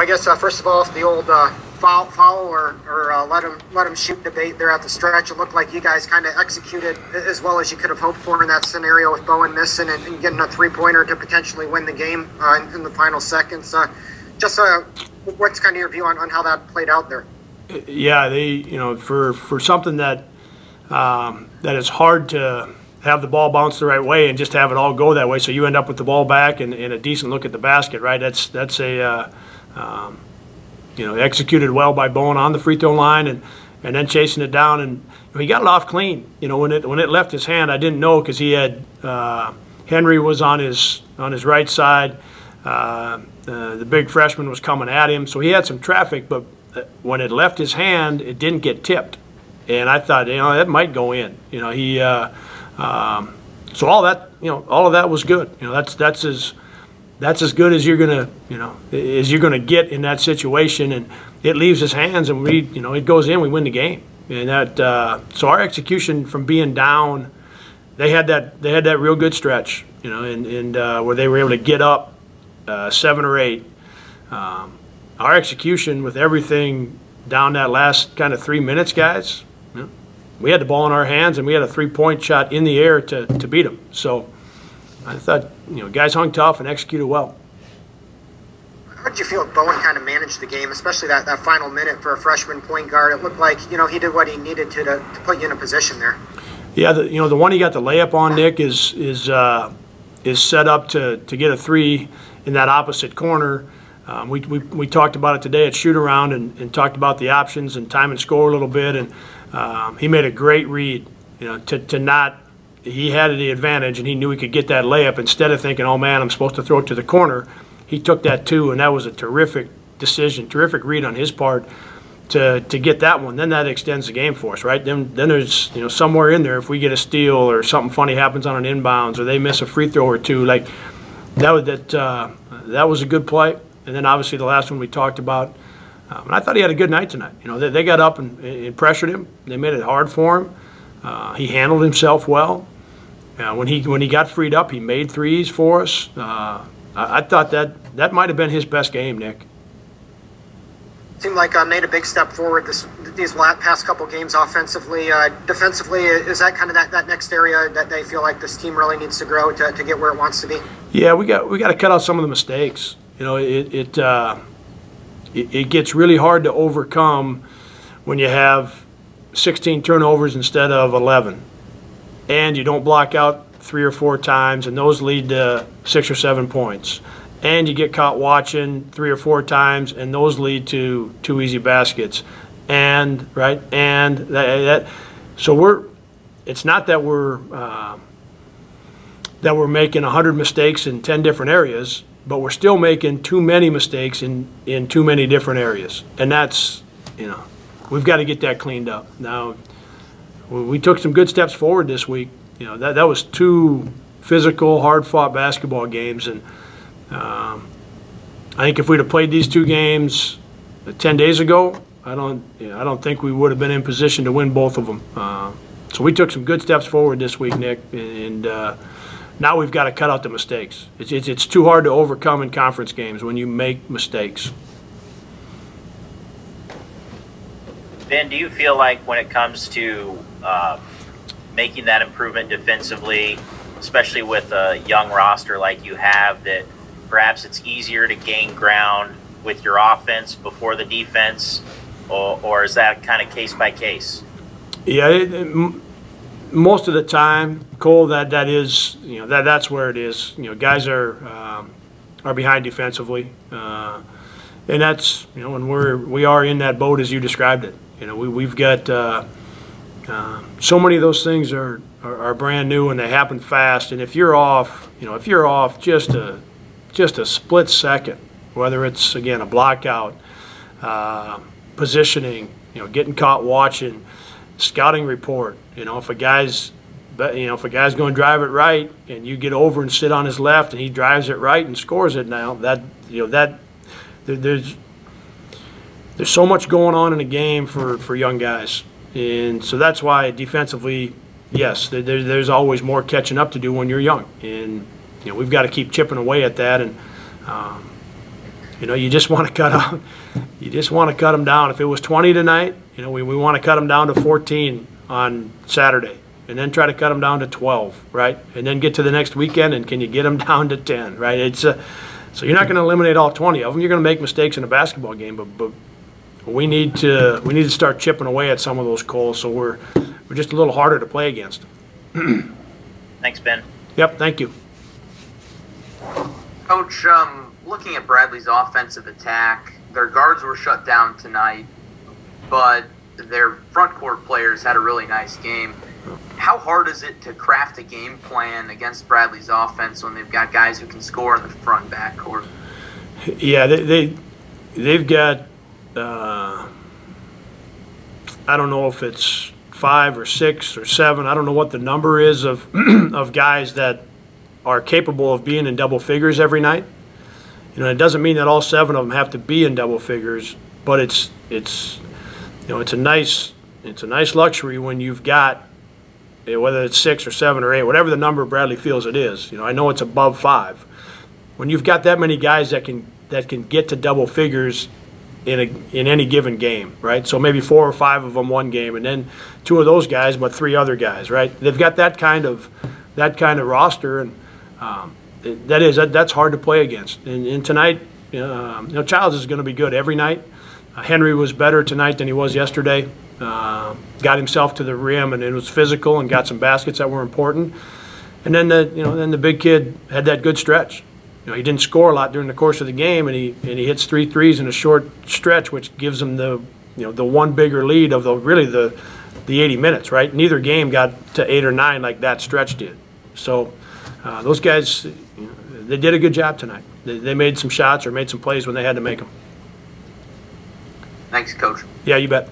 I guess uh, first of all, the old uh, foul, foul or, or uh, let him let him shoot debate there at the stretch. It looked like you guys kind of executed as well as you could have hoped for in that scenario with Bowen missing and, and getting a three pointer to potentially win the game uh, in, in, the final seconds. Uh, just uh, what's kind of your view on, on how that played out there? Yeah, they you know for for something that um, that is hard to have the ball bounce the right way and just have it all go that way. So you end up with the ball back and, and a decent look at the basket, right? That's that's a uh, um, you know executed well by Bowen on the free throw line and and then chasing it down and he got it off clean. You know when it when it left his hand, I didn't know because he had uh, Henry was on his on his right side. Uh, uh, the big freshman was coming at him, so he had some traffic. But uh, when it left his hand, it didn't get tipped, and I thought you know that might go in. You know he uh, um, so all that, you know, all of that was good. You know, that's that's as that's as good as you're gonna, you know, as you're gonna get in that situation, and it leaves his hands, and we, you know, it goes in, we win the game, and that. Uh, so our execution from being down, they had that they had that real good stretch, you know, and and uh, where they were able to get up uh, seven or eight. Um, our execution with everything down that last kind of three minutes, guys, we had the ball in our hands and we had a three-point shot in the air to, to beat them. So I thought, you know, guys hung tough and executed well. How did you feel Bowen kind of managed the game, especially that, that final minute for a freshman point guard? It looked like, you know, he did what he needed to to, to put you in a position there. Yeah, the, you know, the one he got the layup on, Nick, is is uh, is set up to, to get a three in that opposite corner. Um, we, we, we talked about it today at shoot around and, and talked about the options and time and score a little bit. And um, he made a great read, you know, to, to not, he had the advantage and he knew he could get that layup instead of thinking, oh man, I'm supposed to throw it to the corner. He took that too, and that was a terrific decision, terrific read on his part to, to get that one. Then that extends the game for us, right? Then, then there's, you know, somewhere in there, if we get a steal or something funny happens on an inbounds or they miss a free throw or two, like that, that, uh, that was a good play. And then obviously the last one we talked about, um, and I thought he had a good night tonight. You know, they, they got up and, and, pressured him. They made it hard for him. Uh, he handled himself well. Uh, when he when he got freed up, he made threes for us. Uh, I, I, thought that that might have been his best game, Nick. Seemed like uh, made a big step forward this these past couple games offensively. Uh, defensively, is that kind of that, that next area that they feel like this team really needs to grow to, to get where it wants to be? Yeah, we got we got to cut out some of the mistakes. You know, it, it uh, it, it gets really hard to overcome when you have 16 turnovers instead of 11 and you don't block out three or four times and those lead to six or seven points. And you get caught watching three or four times and those lead to two easy baskets. And right and that, that so we're it's not that we're uh, that we're making 100 mistakes in 10 different areas but we're still making too many mistakes in, in too many different areas. And that's, you know, we've got to get that cleaned up. Now, we took some good steps forward this week. You know, that, that was two physical, hard-fought basketball games. And um, I think if we'd have played these two games 10 days ago, I don't, you know, I don't think we would have been in position to win both of them. Uh, so we took some good steps forward this week, Nick, and uh, now we've got to cut out the mistakes. It's, it's, it's too hard to overcome in conference games when you make mistakes. Ben, do you feel like when it comes to uh, making that improvement defensively, especially with a young roster like you have, that perhaps it's easier to gain ground with your offense before the defense, or, or is that kind of case by case? Yeah, it, it, most of the time, Cole, that that is you know that that's where it is. You know, guys are um, are behind defensively, uh, and that's you know when we're we are in that boat as you described it. You know, we we've got uh, uh, so many of those things are, are, are brand new and they happen fast. And if you're off, you know, if you're off just a just a split second, whether it's again a blockout, uh, positioning, you know, getting caught watching scouting report. You know, if a guy's you know, if a guy's going to drive it right and you get over and sit on his left and he drives it right and scores it now, that you know that there's there's so much going on in a game for, for young guys, and so that's why defensively, yes, there, there's always more catching up to do when you're young, and you know we've got to keep chipping away at that, and um, You know, you just want to cut them, you just want to cut them down. If it was 20 tonight, you know, we, we want to cut them down to 14 on Saturday and then try to cut them down to 12, right? And then get to the next weekend and can you get them down to 10, right? It's uh, so you're not going to eliminate all 20 of them. You're going to make mistakes in a basketball game, but, but we need to we need to start chipping away at some of those coals so we're we're just a little harder to play against. Thanks, Ben. Yep, thank you. Coach, um, looking at Bradley's offensive attack, their guards were shut down tonight, but their front court players had a really nice game. How hard is it to craft a game plan against Bradley's offense when they've got guys who can score in the front and back court? Yeah, they, they they've got uh, I don't know if it's five or six or seven. I don't know what the number is of of guys that are capable of being in double figures every night. You know, it doesn't mean that all seven of them have to be in double figures, but it's it's you know it's a nice it's a nice luxury when you've got whether it's six or seven or eight, whatever the number Bradley feels it is. You know, I know it's above five. When you've got that many guys that can that can get to double figures in a in any given game, right? So maybe four or five of them one game, and then two of those guys, but three other guys, right? They've got that kind of that kind of roster, and um, that is that, that's hard to play against. And, and tonight, um, you know, Childs is going to be good every night. Uh, Henry was better tonight than he was yesterday. Uh, got himself to the rim, and it was physical, and got some baskets that were important. And then the you know then the big kid had that good stretch. You know, he didn't score a lot during the course of the game, and he and he hits three threes in a short stretch, which gives him the you know the one bigger lead of the really the the 80 minutes. Right, neither game got to eight or nine like that stretch did. So uh, those guys, you know, they did a good job tonight. They, they made some shots or made some plays when they had to make them. Thanks, Coach. Yeah, you bet.